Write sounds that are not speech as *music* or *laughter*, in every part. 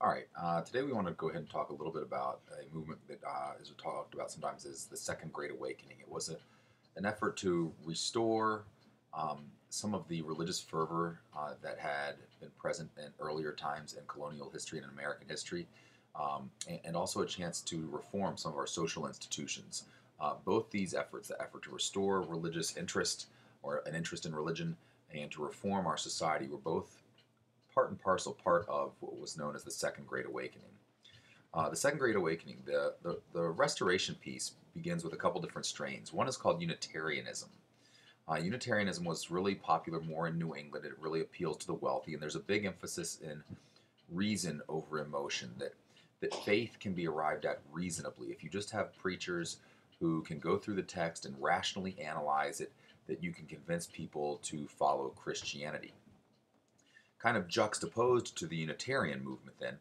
All right, uh, today we want to go ahead and talk a little bit about a movement that uh, is talked about sometimes as the Second Great Awakening. It was a, an effort to restore um, some of the religious fervor uh, that had been present in earlier times in colonial history and in American history, um, and, and, also a chance to reform some of our social institutions. Uh, both these efforts, the effort to restore religious interest or an interest in religion, and to reform our society, were both part and parcel part of what was known as the Second Great Awakening. Uh, the Second Great Awakening, the, the, the, Restoration piece begins with a couple different strains. One is called Unitarianism. Uh, Unitarianism was really popular more in New England. It really appeals to the wealthy, and there's a big emphasis in reason over emotion, that, that faith can be arrived at reasonably. If you just have preachers who can go through the text and rationally analyze it, that you can convince people to follow Christianity kind of juxtaposed to the Unitarian movement then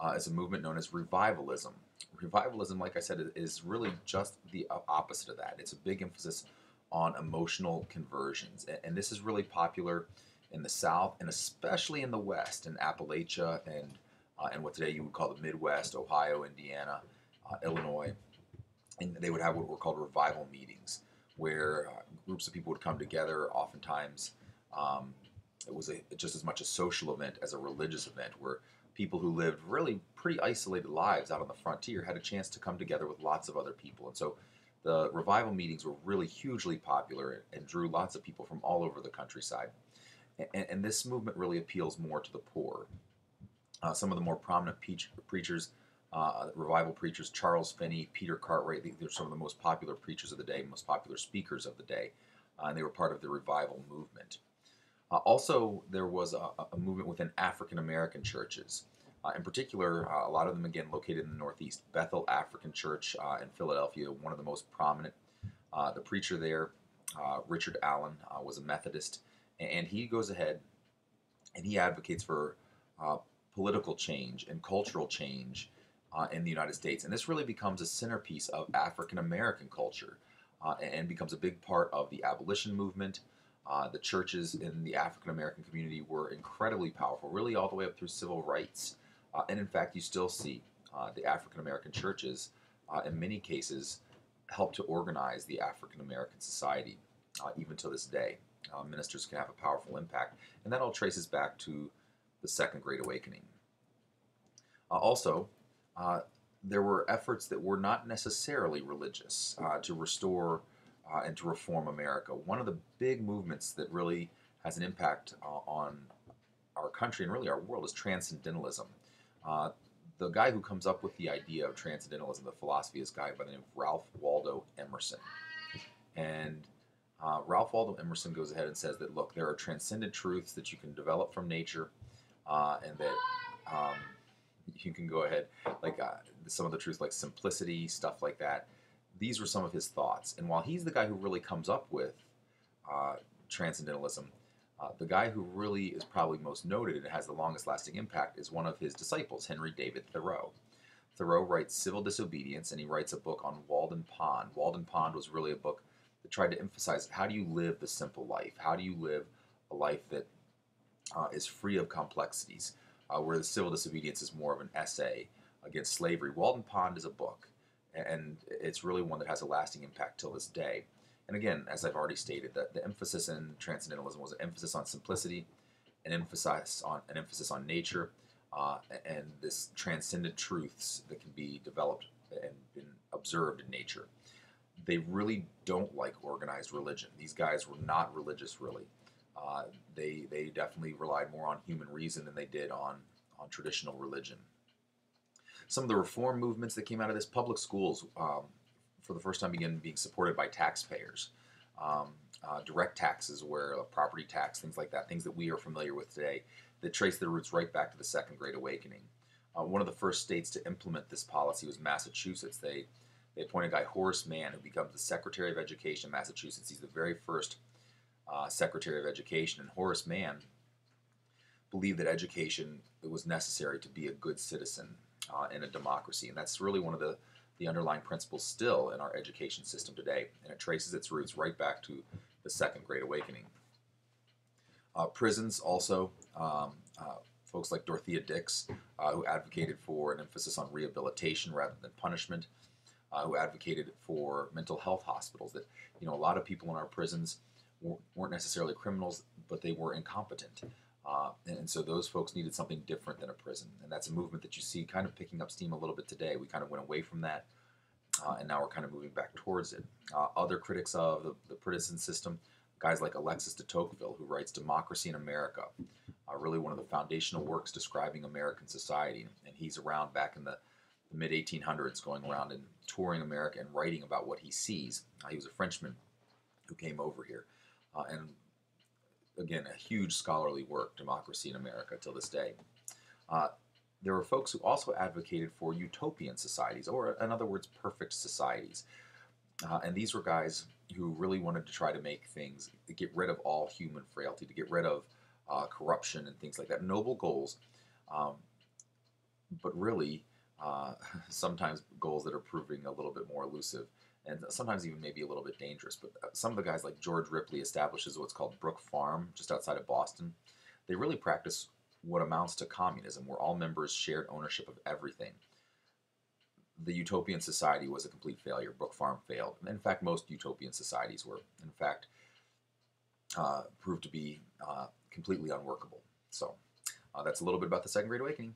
uh, is a movement known as revivalism. Revivalism, like I said, is really just the opposite of that. It's a big emphasis on emotional conversions. And this is really popular in the South and especially in the West, in Appalachia and, uh, and what today you would call the Midwest, Ohio, Indiana, uh, Illinois. And they would have what were called revival meetings, where uh, groups of people would come together, oftentimes um, it was a, just as much a social event as a religious event where people who lived really pretty isolated lives out on the frontier had a chance to come together with lots of other people. And so the revival meetings were really hugely popular and drew lots of people from all over the countryside. And, and this movement really appeals more to the poor. Uh, some of the more prominent preachers, uh, revival preachers, Charles Finney, Peter Cartwright, they're some of the most popular preachers of the day, most popular speakers of the day. Uh, and they were part of the revival movement. Uh, also, there was a, a movement within African American churches. Uh, in particular, uh, a lot of them again located in the Northeast. Bethel African Church uh, in Philadelphia, one of the most prominent. Uh, the preacher there, uh, Richard Allen, was a Methodist, and he goes ahead and he advocates for political change and cultural change in the United States. And this really becomes a centerpiece of African American culture and becomes a big part of the abolition movement. Uh, the churches in the African American community were incredibly powerful, really all the way up through civil rights. Uh, and in fact, you still see uh, the African American churches, uh, in many cases, help to organize the African American society, uh, even to this day. Uh, ministers can have a powerful impact, and that all traces back to the Second Great Awakening. also, there were efforts that were not necessarily religious to restore uh, and to reform America. One of the big movements that really has an impact uh, on our country and really our world is transcendentalism. Uh, the guy who comes up with the idea of transcendentalism, the philosophy, is a guy by the name of Ralph Waldo Emerson. And uh, Ralph Waldo Emerson goes ahead and says that look, there are transcendent truths that you can develop from nature, uh, and that um, you can go ahead, like uh, some of the truths, like simplicity, stuff like that these were some of his thoughts. And while he's the guy who really comes up with uh, transcendentalism, uh, the guy who really is probably most noted and has the longest lasting impact is one of his disciples, Henry David Thoreau. Thoreau writes Civil Disobedience and he writes a book on Walden Pond. Walden Pond was really a book that tried to emphasize how do you live the simple life? How do you live a life that uh, is free of complexities? Uh, where the Civil Disobedience is more of an essay against slavery. Walden Pond is a book and it's really one that has a lasting impact till this day. And again, as I've already stated, that the emphasis in transcendentalism was an emphasis on simplicity, an emphasis on an emphasis on nature, uh, and this transcendent truths that can be developed and been observed in nature. They really don't like organized religion. These guys were not religious, really. Uh, they they definitely relied more on human reason than they did on on traditional religion some of the reform movements that came out of this, public schools um, for the first time began being supported by taxpayers. Um, uh, direct taxes, where uh, property tax, things like that, things that we are familiar with today, that trace their roots right back to the Second Great Awakening. Uh, one of the first states to implement this policy was Massachusetts. They they appointed a guy Horace Mann, who becomes the Secretary of Education in Massachusetts. He's the very first uh, Secretary of Education, and Horace Mann believed that education was necessary to be a good citizen uh, in a democracy. And that's really one of the, the underlying principles still in our education system today. And it traces its roots right back to the Second Great Awakening. Uh, prisons also, um, uh, folks like Dorothea Dix uh, who advocated for an emphasis on rehabilitation rather than punishment, uh, who advocated for mental health hospitals. That you know a lot of people in our prisons weren't necessarily criminals, but they were incompetent. Uh, and so those folks needed something different than a prison. And that's a movement that you see kind of picking up steam a little bit today. We kind of went away from that, uh, and now we're kind of moving back towards it. Uh, other critics of the, the prison system, guys like Alexis de Tocqueville, who writes Democracy in America, really one of the foundational works describing American society. And he's around back in the, the mid 1800s, going around and touring America and writing about what he sees. Uh, he was a Frenchman who came over here. Uh, and again, a huge scholarly work, Democracy in America, till this day. Uh, there were folks who also advocated for utopian societies, or in other words, perfect societies. Uh, and these were guys who really wanted to try to make things, get rid of all human frailty, to get rid of uh, corruption and things like that. Noble goals, um, but really uh, *laughs* sometimes goals that are proving a little bit more elusive and sometimes even maybe a little bit dangerous. But uh, some of the guys like George Ripley establishes what's called Brook Farm just outside of Boston. They really practice what amounts to communism, where all members shared ownership of everything. The utopian society was a complete failure. Brook Farm failed. In fact, most utopian societies were, in fact, uh, proved to be uh, completely unworkable. So uh, that's a little bit about the Second Great Awakening.